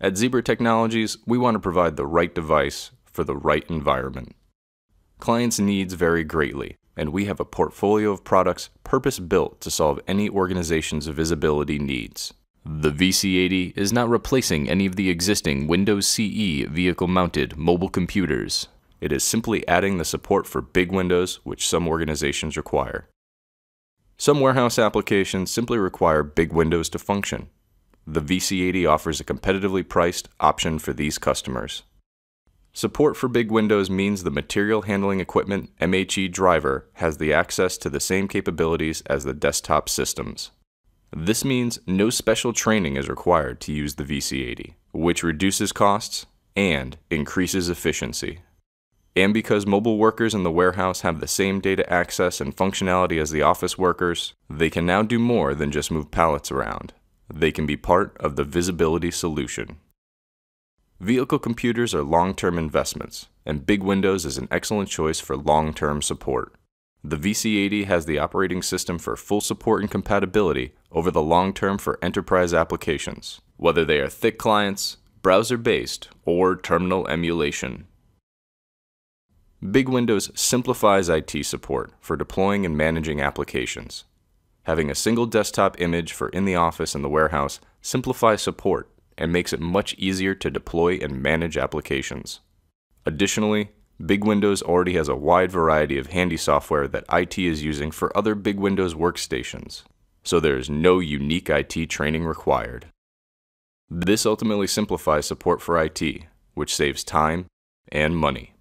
At Zebra Technologies, we want to provide the right device for the right environment. Clients' needs vary greatly, and we have a portfolio of products purpose built to solve any organization's visibility needs. The VC80 is not replacing any of the existing Windows CE vehicle mounted mobile computers. It is simply adding the support for big windows which some organizations require. Some warehouse applications simply require big windows to function. The VC80 offers a competitively priced option for these customers. Support for big windows means the material handling equipment MHE driver has the access to the same capabilities as the desktop systems. This means no special training is required to use the VC80, which reduces costs and increases efficiency. And because mobile workers in the warehouse have the same data access and functionality as the office workers, they can now do more than just move pallets around. They can be part of the visibility solution. Vehicle computers are long-term investments, and Big Windows is an excellent choice for long-term support. The VC80 has the operating system for full support and compatibility over the long term for enterprise applications, whether they are thick clients, browser-based, or terminal emulation. Big Windows simplifies IT support for deploying and managing applications. Having a single desktop image for in the office and the warehouse simplifies support and makes it much easier to deploy and manage applications. Additionally, Big Windows already has a wide variety of handy software that IT is using for other Big Windows workstations, so there is no unique IT training required. This ultimately simplifies support for IT, which saves time and money.